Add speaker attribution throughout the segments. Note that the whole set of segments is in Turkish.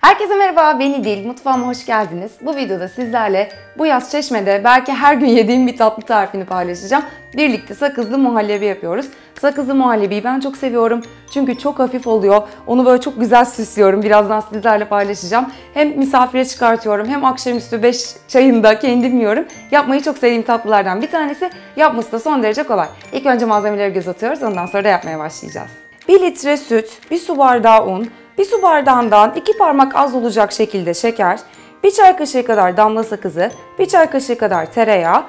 Speaker 1: Herkese merhaba, ben İdil. Mutfağıma hoş geldiniz. Bu videoda sizlerle bu yaz Çeşme'de belki her gün yediğim bir tatlı tarifini paylaşacağım. Birlikte sakızlı muhallebi yapıyoruz. Sakızlı muhallebiyi ben çok seviyorum. Çünkü çok hafif oluyor. Onu böyle çok güzel süslüyorum. Birazdan sizlerle paylaşacağım. Hem misafire çıkartıyorum hem akşamüstü 5 çayında kendim yiyorum. Yapmayı çok sevdiğim tatlılardan bir tanesi. Yapması da son derece kolay. İlk önce malzemeleri göz atıyoruz. Ondan sonra da yapmaya başlayacağız. 1 litre süt, 1 su bardağı un, bir su bardağından iki parmak az olacak şekilde şeker, bir çay kaşığı kadar damla sakızı, bir çay kaşığı kadar tereyağı,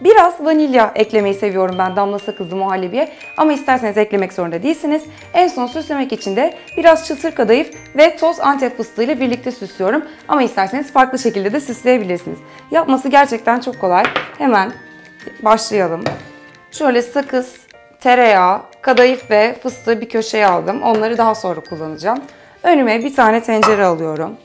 Speaker 1: Biraz vanilya eklemeyi seviyorum ben damla sakızlı muhallebiye ama isterseniz eklemek zorunda değilsiniz. En son süslemek için de biraz çıtır kadayıf ve toz antep fıstığı ile birlikte süslüyorum. Ama isterseniz farklı şekilde de süsleyebilirsiniz. Yapması gerçekten çok kolay. Hemen başlayalım. Şöyle sakız, tereyağı, kadayıf ve fıstığı bir köşeye aldım. Onları daha sonra kullanacağım. Önüme bir tane tencere alıyorum.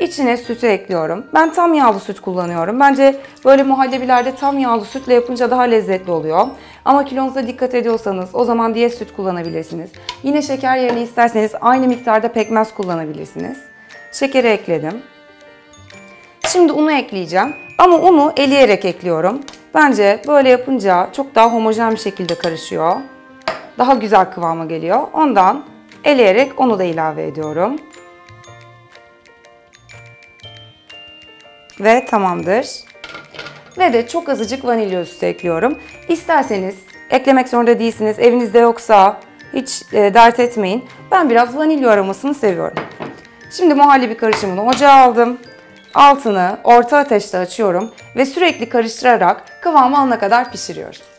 Speaker 1: İçine sütü ekliyorum. Ben tam yağlı süt kullanıyorum. Bence böyle muhallebilerde tam yağlı sütle yapınca daha lezzetli oluyor. Ama kilonuza dikkat ediyorsanız o zaman diyet süt kullanabilirsiniz. Yine şeker yerine isterseniz aynı miktarda pekmez kullanabilirsiniz. Şekeri ekledim. Şimdi unu ekleyeceğim. Ama unu eleyerek ekliyorum. Bence böyle yapınca çok daha homojen bir şekilde karışıyor. Daha güzel kıvama geliyor. Ondan eleyerek onu da ilave ediyorum. Ve tamamdır. Ve de çok azıcık vanilya sütü ekliyorum. İsterseniz eklemek zorunda değilsiniz. Evinizde yoksa hiç e, dert etmeyin. Ben biraz vanilya aromasını seviyorum. Şimdi muhallebi karışımını ocağa aldım. Altını orta ateşte açıyorum ve sürekli karıştırarak kıvamı alana kadar pişiriyorum.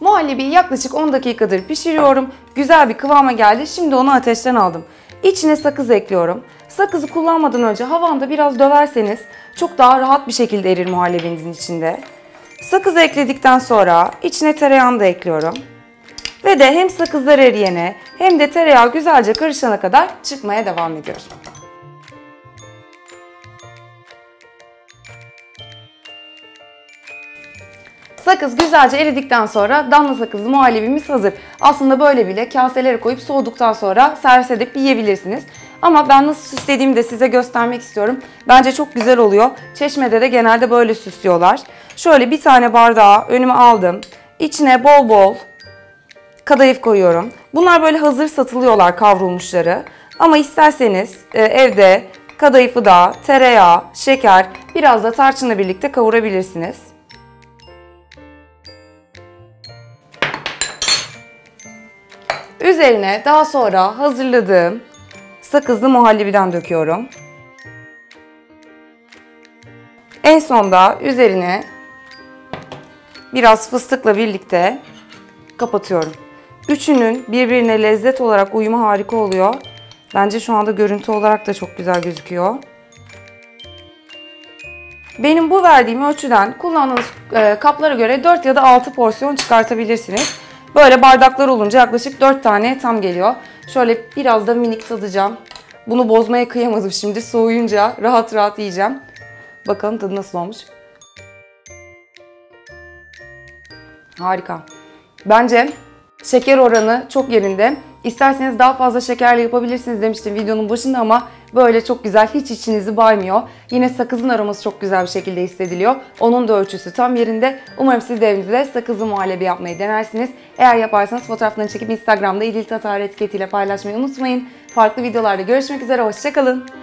Speaker 1: Muhallebiyi yaklaşık 10 dakikadır pişiriyorum. Güzel bir kıvama geldi. Şimdi onu ateşten aldım. İçine sakız ekliyorum. Sakızı kullanmadan önce havanda biraz döverseniz çok daha rahat bir şekilde erir muhallebinizin içinde. Sakızı ekledikten sonra içine tereyağını da ekliyorum. Ve de hem sakızlar eriyene hem de tereyağı güzelce karışana kadar çıkmaya devam ediyorum. Sakız güzelce eridikten sonra damla sakızlı muhallebimiz hazır. Aslında böyle bile kaselere koyup soğuduktan sonra servis edip yiyebilirsiniz. Ama ben nasıl süslediğimi de size göstermek istiyorum. Bence çok güzel oluyor. Çeşmede de genelde böyle süslüyorlar. Şöyle bir tane bardağı önüme aldım. İçine bol bol kadayıf koyuyorum. Bunlar böyle hazır satılıyorlar kavrulmuşları. Ama isterseniz e, evde kadayıfı da tereyağı, şeker, biraz da tarçınla birlikte kavurabilirsiniz. Üzerine daha sonra hazırladığım sakızlı muhallebiden döküyorum. En sonda üzerine biraz fıstıkla birlikte kapatıyorum. Üçünün birbirine lezzet olarak uyumu harika oluyor. Bence şu anda görüntü olarak da çok güzel gözüküyor. Benim bu verdiğim ölçüden kullandığınız e, kaplara göre 4 ya da 6 porsiyon çıkartabilirsiniz. Böyle bardaklar olunca yaklaşık 4 tane tam geliyor. Şöyle biraz da minik tadacağım. Bunu bozmaya kıyamadım şimdi. Soğuyunca rahat rahat yiyeceğim. Bakalım tadı nasıl olmuş. Harika. Bence şeker oranı çok yerinde. İsterseniz daha fazla şekerle yapabilirsiniz demiştim videonun başında ama böyle çok güzel hiç içinizi baymıyor. Yine sakızın aroması çok güzel bir şekilde hissediliyor. Onun da ölçüsü tam yerinde. Umarım siz de evinizde sakızlı muhallebi yapmayı denersiniz. Eğer yaparsanız fotoğraflarını çekip Instagram'da İdil Tatar etiketiyle paylaşmayı unutmayın. Farklı videolarda görüşmek üzere, hoşçakalın.